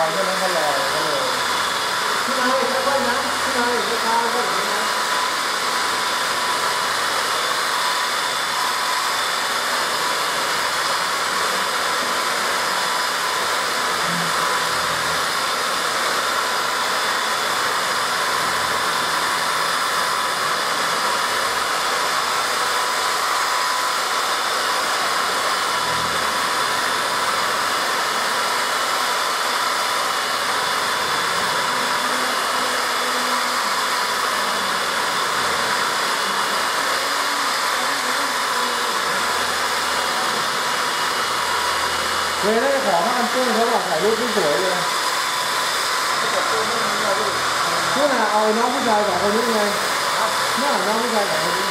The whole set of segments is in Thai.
อยใช่ไหมเขาลอยเขาเลยที่ไหนจะไปนะที่ไหนจะไปอย เลยได้ขอนเขาบอกถ่ายรูปที่สวยเลยนี่นะเอาน้องผู้ชายสองคนนี้ไงนี่าน้องผู้ชายสองคนนี้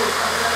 Thank you.